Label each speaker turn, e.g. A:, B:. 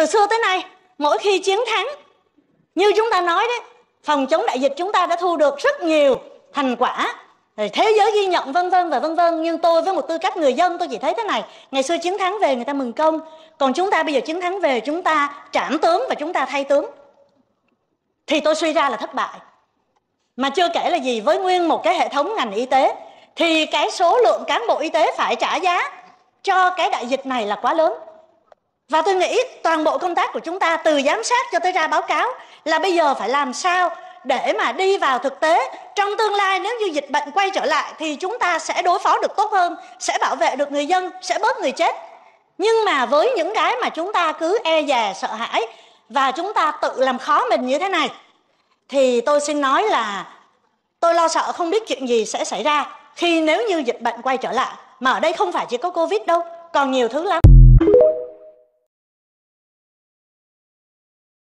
A: từ xưa tới nay, mỗi khi chiến thắng, như chúng ta nói đấy, phòng chống đại dịch chúng ta đã thu được rất nhiều thành quả. Thế giới ghi nhận vân vân và vân vân, nhưng tôi với một tư cách người dân tôi chỉ thấy thế này. Ngày xưa chiến thắng về, người ta mừng công. Còn chúng ta bây giờ chiến thắng về, chúng ta trảm tướng và chúng ta thay tướng. Thì tôi suy ra là thất bại. Mà chưa kể là gì, với nguyên một cái hệ thống ngành y tế, thì cái số lượng cán bộ y tế phải trả giá cho cái đại dịch này là quá lớn và tôi nghĩ toàn bộ công tác của chúng ta, từ giám sát cho tới ra báo cáo, là bây giờ phải làm sao để mà đi vào thực tế. Trong tương lai, nếu như dịch bệnh quay trở lại, thì chúng ta sẽ đối phó được tốt hơn, sẽ bảo vệ được người dân, sẽ bớt người chết. Nhưng mà với những cái mà chúng ta cứ e dè, sợ hãi, và chúng ta tự làm khó mình như thế này, thì tôi xin nói là tôi lo sợ không biết chuyện gì sẽ xảy ra khi nếu như dịch bệnh quay trở lại. Mà ở đây không phải chỉ có covid đâu, còn nhiều thứ lắm.